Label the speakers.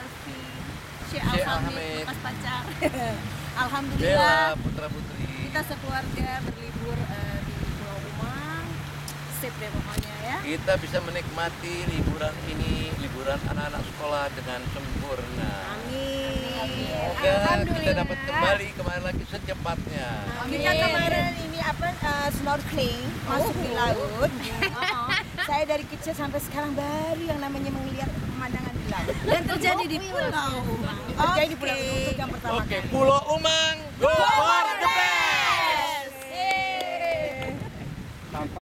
Speaker 1: Elvi, Syekh Alhamid,
Speaker 2: Alhamid.
Speaker 1: bekas pacar.
Speaker 2: Bella
Speaker 1: Alhamdulillah
Speaker 2: putra putri
Speaker 1: kita sekeluarga berlibur eh, di Pulau Umang. Sip deh pokoknya ya.
Speaker 2: kita bisa menikmati liburan ini liburan anak-anak sekolah dengan sempurna
Speaker 1: Amin.
Speaker 2: Semoga kita dapat kembali kemarin lagi secepatnya.
Speaker 3: Kita kemarin ini apa uh, snorkeling masuk di laut. Saya dari kecil sampai sekarang baru yang namanya melihat pemandangan di laut.
Speaker 1: Dan terjadi di Pulau.
Speaker 3: Terjadi di Pulau Umang yang pertama
Speaker 2: Oke. Pulau Umang,